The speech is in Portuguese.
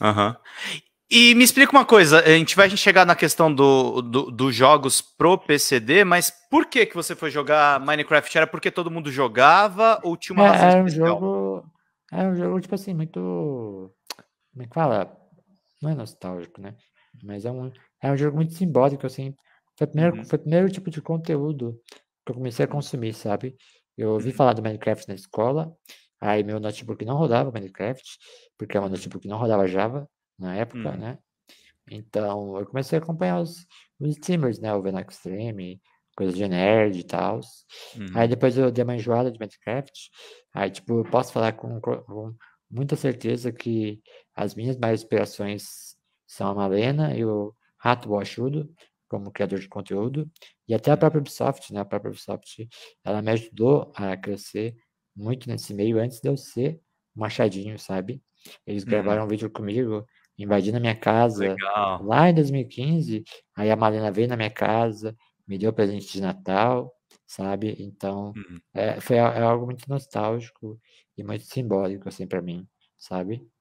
Aham. E me explica uma coisa, a gente vai chegar na questão dos do, do jogos pro PCD, mas por que que você foi jogar Minecraft? Era porque todo mundo jogava ou tinha uma É, razão era um especial? jogo, era um jogo, tipo assim, muito, como é que fala? Não é nostálgico, né? Mas é um, é um jogo muito simbólico, assim. Foi o primeiro, Uhum. foi o primeiro tipo de conteúdo que eu comecei a consumir, sabe? Eu ouvi Uhum. falar do Minecraft na escola, aí meu notebook não rodava Minecraft, porque é um notebook que não rodava Java na época, Uhum. né? Então, eu comecei a acompanhar os, os streamers, né? O Venom Extreme, coisas de nerd e tal. Aí Uhum. depois eu dei uma enjoada de Minecraft. Aí, tipo, eu posso falar com, co- com muita certeza que as minhas maiores inspirações são a Malena e o Rato Boachudo, como criador de conteúdo, e até a própria Ubisoft, né? A própria Ubisoft, ela me ajudou a crescer muito nesse meio antes de eu ser machadinho, sabe? Eles Uhum. gravaram um vídeo comigo, invadindo a minha casa Legal. lá em 2015. Aí a Malena veio na minha casa, me deu presente de Natal, sabe? Então, Uhum. é, foi é algo muito nostálgico e muito simbólico, assim, para mim, sabe?